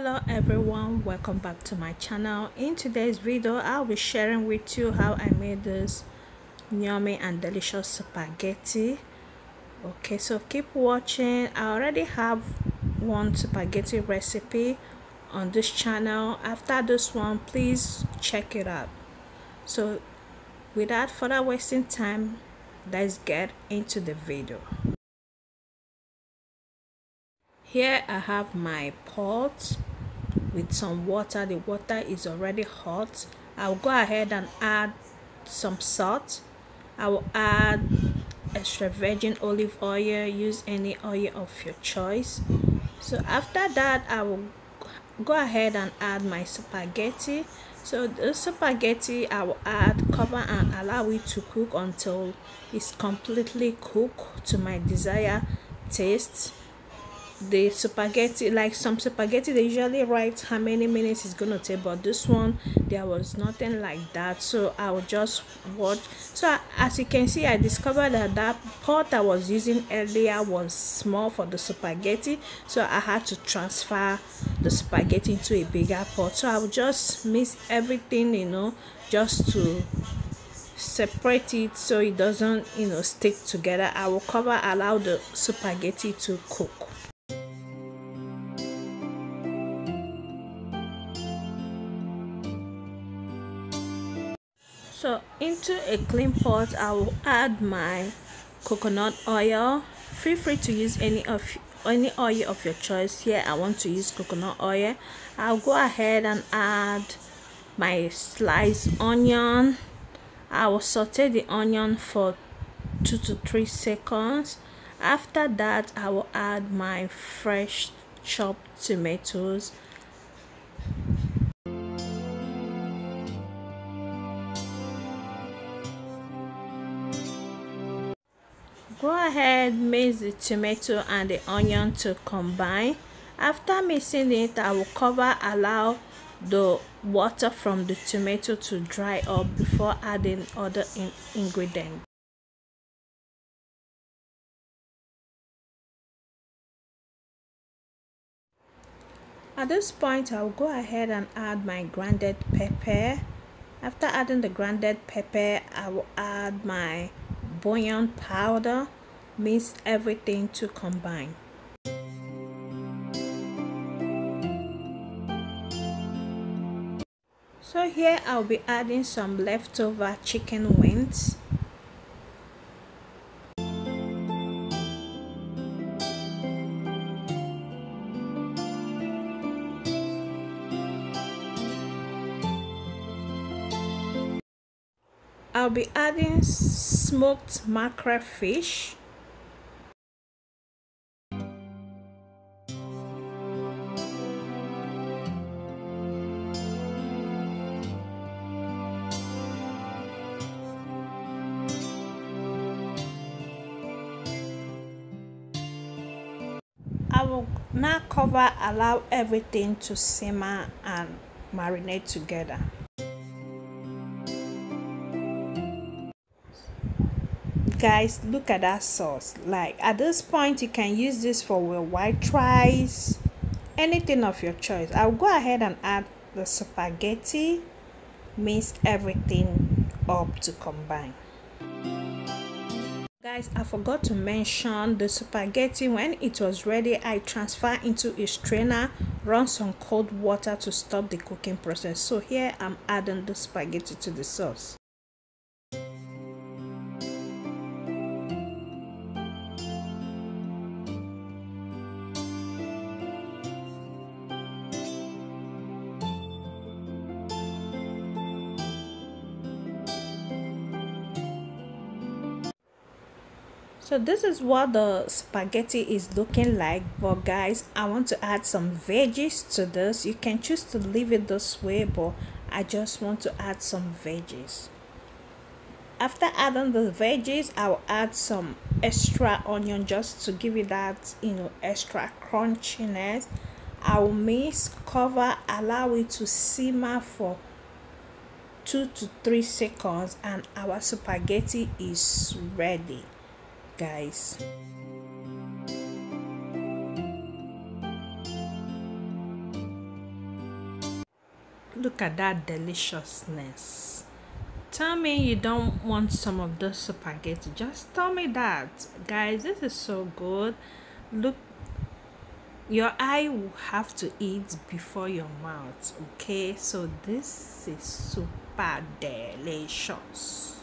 hello everyone. Welcome back to my channel. In today's video i'll be sharing with you how i made this yummy and delicious spaghetti. Okay so keep watching. I already have one spaghetti recipe on this channel. After this one please check it out. So without further wasting time let's get into the video. Here i have my pot with some water. The water is already hot. I'll go ahead and add some salt. I will add extra virgin olive oil. Use any oil of your choice. So after that i will go ahead and add my spaghetti. So the spaghetti i will add cover and allow it to cook until it's completely cooked to my desired taste the spaghetti like some spaghetti they usually write how many minutes it's gonna take but this one there was nothing like that. So i will just watch. So as you can see i discovered that that pot i was using earlier was small for the spaghetti. So i had to transfer the spaghetti into a bigger pot. So i will just mix everything you know just to separate it so it doesn't you know stick together. I will cover allow the spaghetti to cook so into a clean pot i will add my coconut oil. Feel free to use any of any oil of your choice. Here i want to use coconut oil. I'll go ahead and add my sliced onion. I will saute the onion for two to three seconds. After that i will add my fresh chopped tomatoes go ahead mix the tomato and the onion to combine. After mixing it i will cover allow the water from the tomato to dry up before adding other in ingredients. At this point i'll go ahead and add my grounded pepper. After adding the grounded pepper i will add my bouillon powder mix everything to combine. So here i'll be adding some leftover chicken wings I'll be adding smoked mackerel fish. I will now cover allow everything to simmer and marinate together. Guys look at that sauce. Like at this point you can use this for your white rice anything of your choice. I'll go ahead and add the spaghetti mix everything up to combine. Guys i forgot to mention the spaghetti. When it was ready i transfer into a strainer run some cold water to stop the cooking process. So here i'm adding the spaghetti to the sauce so this is what the spaghetti is looking like. But guys i want to add some veggies to this. You can choose to leave it this way but i just want to add some veggies. After adding the veggies i'll add some extra onion just to give it that you know extra crunchiness. I'll mix cover allow it to simmer for two to three seconds and our spaghetti is ready guys. look at that deliciousness. Tell me you don't want some of those spaghetti. Just tell me that. Guys this is so good. Look your eye will have to eat before your mouth okay? So this is super delicious